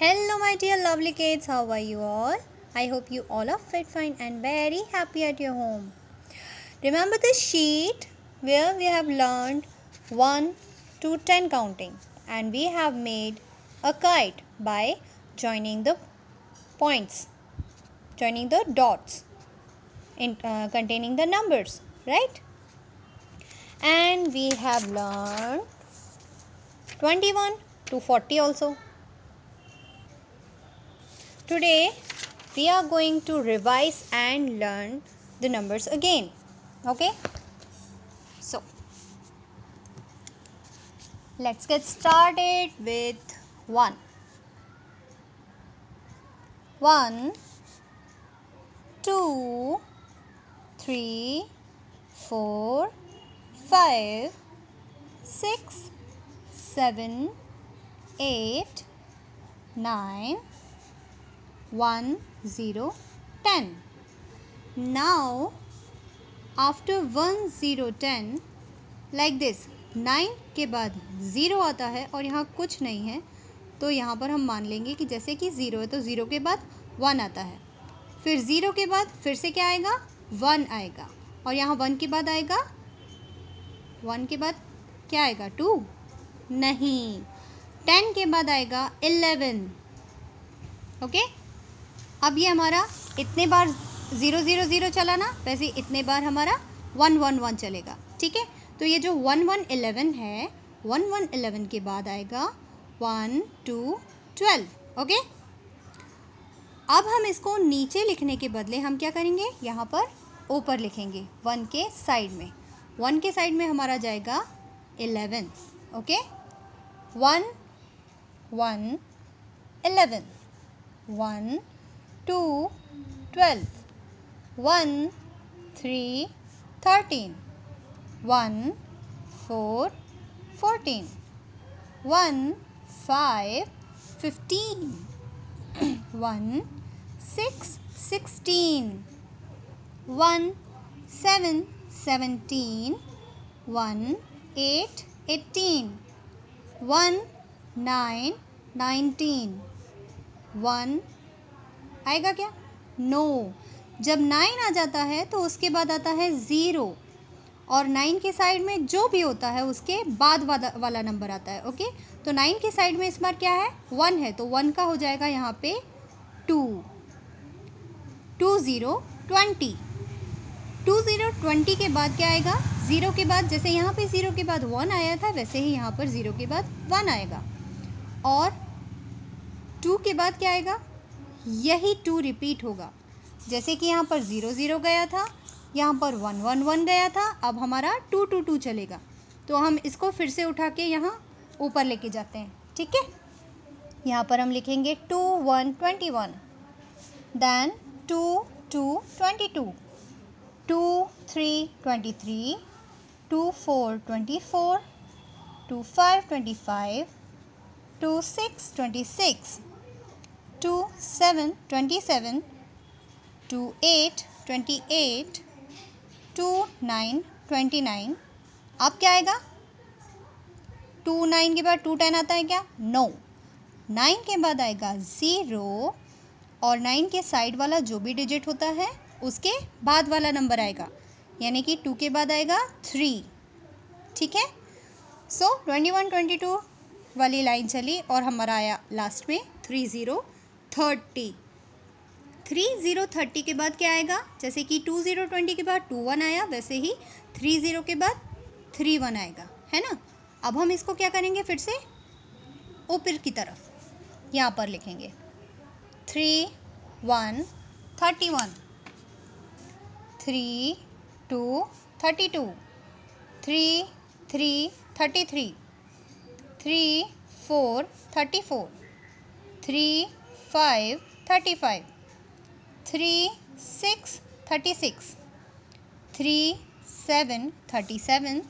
Hello, my dear lovely kids. How are you all? I hope you all are fit, fine, and very happy at your home. Remember the sheet where we have learned 1 to 10 counting, and we have made a kite by joining the points, joining the dots in, uh, containing the numbers, right? And we have learned 21 to 40 also. Today we are going to revise and learn the numbers again. Okay? So, let's get started with 1. 1 2 3 4 5 6 7 8 9 1 0 10 now, after 1 0 10 like this 9 के बाद zero आता है और यहाँ कुछ नहीं है तो यहाँ पर हम मान लेंगे कि जैसे कि ज़ीरो है तो ज़ीरो के बाद वन आता है। फिर ज़ीरो के बाद फिर से क्या आएगा? वन आएगा। और यहाँ वन के बाद आएगा? वन के बाद क्या आएगा? टू नहीं। टेन के बाद आएगा इलेवन ओके अब ये हमारा इतने बार ज़ीरो ज़ीरो ज़ीरो चला ना, वैसे इतने बार हमारा वन वन वन चलेगा, ठीक है? तो ये जो वन वन इलेवन है, वन वन एलेवन के बाद आएगा वन टू ट्वेल्व, ओके? अब हम इसको नीचे लिखने के बदले हम क्या करेंगे? यहाँ पर ऊपर लिखेंगे, वन के साइड में। वन के साइड में हमारा जाएगा eleven, okay? One one eleven, one 2, 12, 1, 3, 13, 1, 4, 14, 1, 5, 15, 1, 6, 16, 1, 7, 17, 1, 8, 18, 1, 9, 19, 1, आएगा क्या? No no. जब नाइन आ जाता है तो उसके बाद आता है ज़ीरो और नाइन के साइड में जो भी होता है, उसके बाद वाला नंबर आता है ओके तो नाइन के साइड में इस बार क्या है? वन है तो वन का हो जाएगा यहाँ पे two two zero twenty two zero twenty के बाद क्या आएगा? ज़ीरो के बाद, जैसे यहाँ पे ज़ीरो के बाद वन आया था, वैसे ही यहाँ पर ज़ीरो के बाद वन आएगा. और टू के बाद क्या आएगा? यही टू रिपीट होगा। जैसे कि यहाँ पर ज़ीरो ज़ीरो गया था, यहाँ पर वन वन वन गया था, अब हमारा टू टू टू चलेगा। तो हम इसको फिर से उठा के यहाँ ऊपर लेके जाते हैं, ठीक है? यहाँ पर हम लिखेंगे two one twenty one then two two twenty two two three twenty three two four twenty four two five twenty five two six twenty six two seven twenty seven two eight twenty eight two nine twenty nine अब क्या आएगा? To nine के बाद to ten आता है क्या? No no. Nine के बाद आएगा ज़ीरो और नाइन के साइड वाला जो भी डिजिट होता है, उसके बाद वाला नंबर आएगा। यानी कि टू के बाद आएगा थ्री ठीक है? So twenty one twenty two वाली लाइन चली और हमारा आया लास्ट में three zero thirty. Three zero thirty के बाद क्या आएगा? जैसे कि टू ज़ीरो ट्वेंटी के बाद टू वन आया, वैसे ही थ्री ज़ीरो के बाद थ्री वन आएगा। है ना? अब हम इसको क्या करेंगे फिर से? ऊपर की तरफ़। यहाँ पर लिखेंगे। Three one thirty one. Three two thirty two. Three three thirty three. Three four thirty four. Three five thirty five three six thirty six three seven thirty seven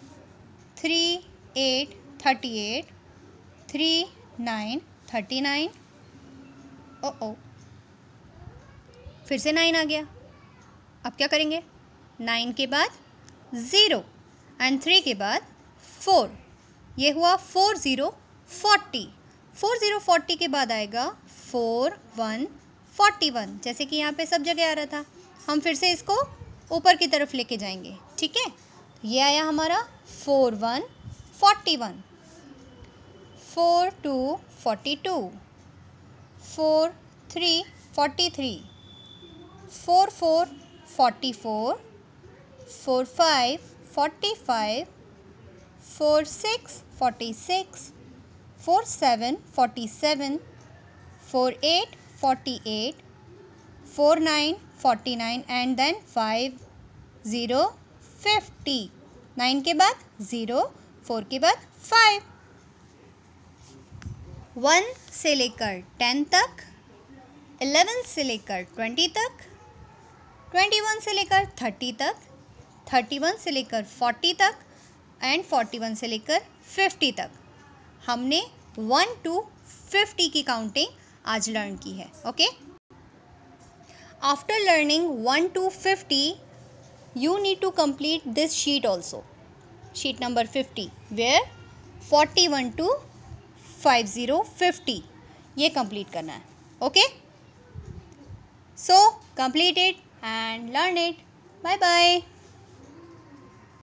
three eight thirty eight three nine thirty nine oh oh फिर से nine आ गया। अब क्या करेंगे? Nine के बाद zero and three के बाद फोर ये हुआ four zero forty four zero forty के बाद आएगा फोर वन फोर्टी वन। जैसे कि यहाँ पे सब जगह आ रहा था। हम फिर से इसको ऊपर की तरफ़ लेके जाएँगे, ठीक है? ये आया हमारा four one forty one. Four two forty two. Four three forty three. Four four forty four. Four five forty five. Four six forty six. Four seven forty seven. Four eight forty eight four nine forty nine and then five zero fifty nine के बाद zero four के बाद five one से लेकर ten तक eleven से लेकर twenty तक ट्वेंटी वन से लेकर थर्टी तक थर्टी वन से लेकर फोर्टी तक एंड फोर्टी वन से लेकर फिफ्टी तक. हमने वन टू फिफ्टी की काउंटिंग आज लर्न की है okay after learning one two fifty you need to complete this sheet also sheet number fifty where forty one two five zero fifty ये complete करना है okay so complete it and learn it bye bye.